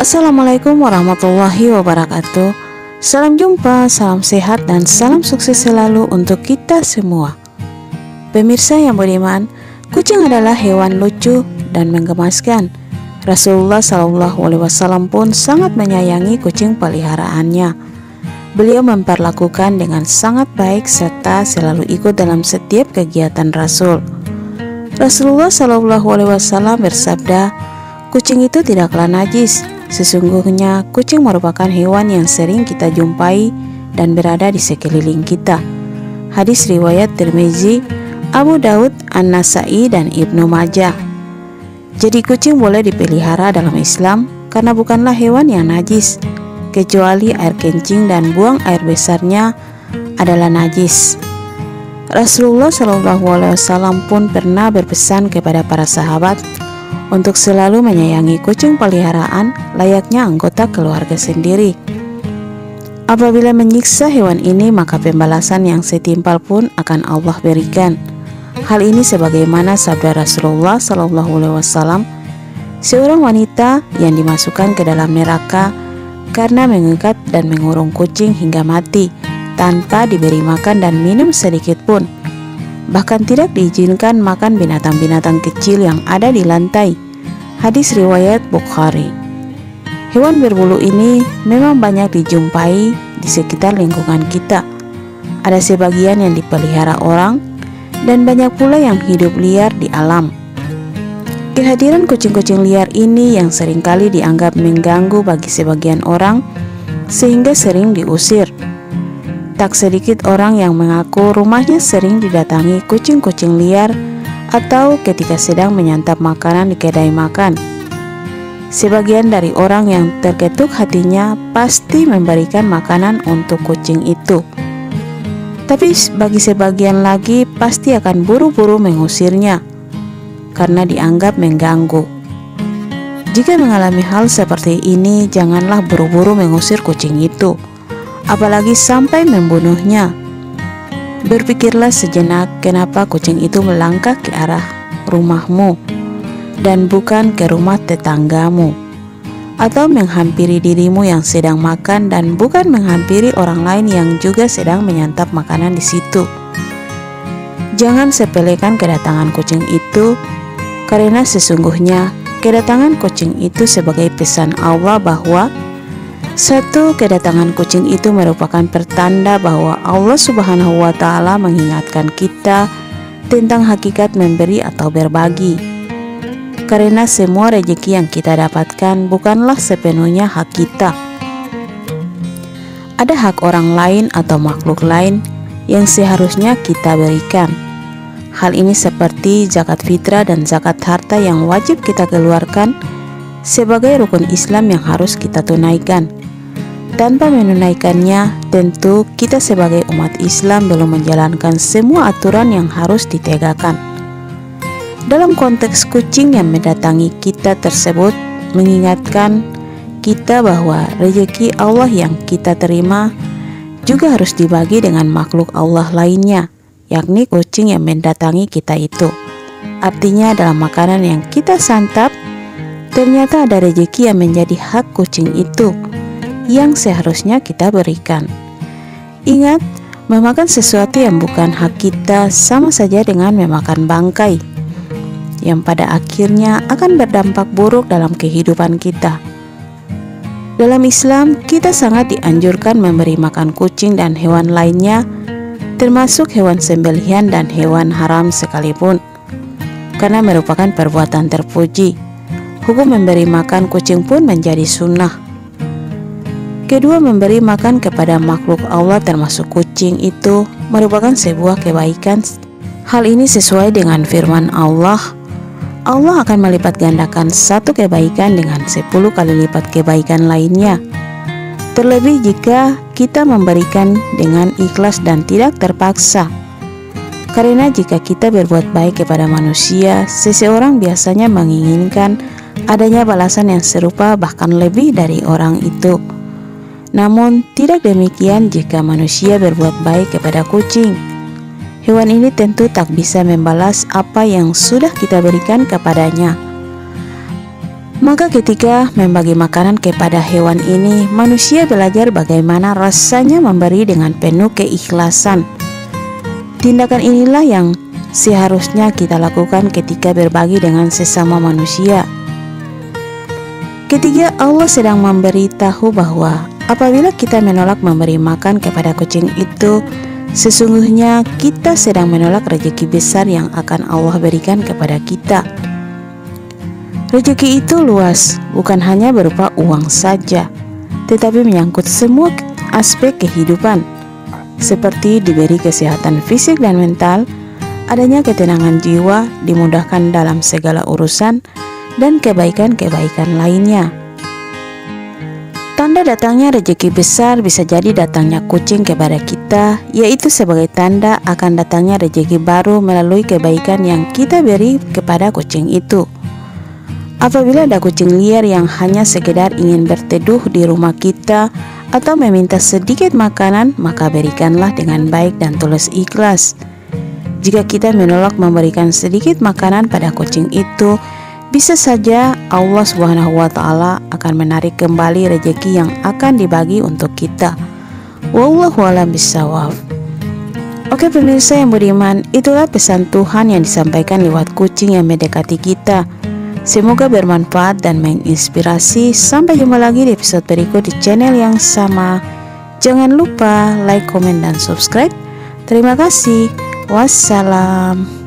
Assalamualaikum warahmatullahi wabarakatuh. Salam jumpa, salam sehat, dan salam sukses selalu untuk kita semua. Pemirsa yang beriman, kucing adalah hewan lucu dan menggemaskan. Rasulullah Shallallahu Alaihi Wasallam pun sangat menyayangi kucing peliharaannya. Beliau memperlakukan dengan sangat baik serta selalu ikut dalam setiap kegiatan Rasul. Rasulullah Shallallahu Alaihi Wasallam bersabda, kucing itu tidaklah najis, Sesungguhnya kucing merupakan hewan yang sering kita jumpai dan berada di sekeliling kita. Hadis riwayat Tirmizi, Abu Daud, An-Nasai, dan Ibnu Majah. Jadi kucing boleh dipelihara dalam Islam karena bukanlah hewan yang najis, kecuali air kencing dan buang air besarnya adalah najis. Rasulullah Shallallahu Alaihi Wasallam pun pernah berpesan kepada para sahabat untuk selalu menyayangi kucing peliharaan layaknya anggota keluarga sendiri. Apabila menyiksa hewan ini, maka pembalasan yang setimpal pun akan Allah berikan. Hal ini sebagaimana sabda Rasulullah Shallallahu Alaihi Wasallam, seorang wanita yang dimasukkan ke dalam neraka karena mengikat dan mengurung kucing hingga mati tanpa diberi makan dan minum sedikit pun bahkan tidak diizinkan makan binatang-binatang kecil yang ada di lantai. Hadis riwayat Bukhari. Hewan berbulu ini memang banyak dijumpai di sekitar lingkungan kita. Ada sebagian yang dipelihara orang dan banyak pula yang hidup liar di alam. Kehadiran kucing-kucing liar ini yang sering kali dianggap mengganggu bagi sebagian orang sehingga sering diusir. Tak sedikit orang yang mengaku rumahnya sering didatangi kucing-kucing liar atau ketika sedang menyantap makanan di kedai makan. Sebagian dari orang yang terketuk hatinya pasti memberikan makanan untuk kucing itu. Tapi bagi sebagian lagi pasti akan buru-buru mengusirnya karena dianggap mengganggu. Jika mengalami hal seperti ini, janganlah buru-buru mengusir kucing itu apalagi sampai membunuhnya. Berpikirlah sejenak kenapa kucing itu melangkah ke arah rumahmu dan bukan ke rumah tetanggamu atau menghampiri dirimu yang sedang makan dan bukan menghampiri orang lain yang juga sedang menyantap makanan di situ. Jangan sepelekan kedatangan kucing itu karena sesungguhnya kedatangan kucing itu sebagai pesan Allah bahwa satu, kedatangan kucing itu merupakan pertanda bahwa Allah Subhanahu wa Ta'ala mengingatkan kita tentang hakikat memberi atau berbagi. Karena semua rejeki yang kita dapatkan bukanlah sepenuhnya hak kita. Ada hak orang lain atau makhluk lain yang seharusnya kita berikan. Hal ini seperti zakat fitrah dan zakat harta yang wajib kita keluarkan sebagai rukun Islam yang harus kita tunaikan. Tanpa menunaikannya, tentu kita sebagai umat Islam belum menjalankan semua aturan yang harus ditegakkan. Dalam konteks kucing yang mendatangi kita tersebut mengingatkan kita bahwa rezeki Allah yang kita terima juga harus dibagi dengan makhluk Allah lainnya, yakni kucing yang mendatangi kita itu. Artinya dalam makanan yang kita santap, ternyata ada rezeki yang menjadi hak kucing itu yang seharusnya kita berikan. Ingat, memakan sesuatu yang bukan hak kita sama saja dengan memakan bangkai, yang pada akhirnya akan berdampak buruk dalam kehidupan kita. Dalam Islam, kita sangat dianjurkan memberi makan kucing dan hewan lainnya, termasuk hewan sembelihan dan hewan haram sekalipun, karena merupakan perbuatan terpuji. Hukum memberi makan kucing pun menjadi sunnah Kedua, memberi makan kepada makhluk Allah termasuk kucing itu merupakan sebuah kebaikan. Hal ini sesuai dengan firman Allah. Allah akan melipat gandakan satu kebaikan dengan sepuluh kali lipat kebaikan lainnya. Terlebih jika kita memberikan dengan ikhlas dan tidak terpaksa. Karena jika kita berbuat baik kepada manusia, seseorang biasanya menginginkan adanya balasan yang serupa bahkan lebih dari orang itu. Namun, tidak demikian jika manusia berbuat baik kepada kucing. Hewan ini tentu tak bisa membalas apa yang sudah kita berikan kepadanya. Maka ketika membagi makanan kepada hewan ini, manusia belajar bagaimana rasanya memberi dengan penuh keikhlasan. Tindakan inilah yang seharusnya kita lakukan ketika berbagi dengan sesama manusia. Ketiga, Allah sedang memberitahu bahwa apabila kita menolak memberi makan kepada kucing itu, sesungguhnya kita sedang menolak rezeki besar yang akan Allah berikan kepada kita. Rezeki itu luas, bukan hanya berupa uang saja, tetapi menyangkut semua aspek kehidupan, seperti diberi kesehatan fisik dan mental, adanya ketenangan jiwa, dimudahkan dalam segala urusan, dan kebaikan-kebaikan lainnya. Tanda datangnya rezeki besar bisa jadi datangnya kucing kepada kita, yaitu sebagai tanda akan datangnya rezeki baru melalui kebaikan yang kita beri kepada kucing itu. Apabila ada kucing liar yang hanya sekedar ingin berteduh di rumah kita atau meminta sedikit makanan, maka berikanlah dengan baik dan tulus ikhlas. Jika kita menolak memberikan sedikit makanan pada kucing itu, bisa saja Allah Subhanahu wa taala akan menarik kembali rejeki yang akan dibagi untuk kita. Wallahu a'lam bishawab. Oke pemirsa yang beriman, itulah pesan Tuhan yang disampaikan lewat kucing yang mendekati kita. Semoga bermanfaat dan menginspirasi. Sampai jumpa lagi di episode berikut di channel yang sama. Jangan lupa like, komen, dan subscribe. Terima kasih. Wassalam.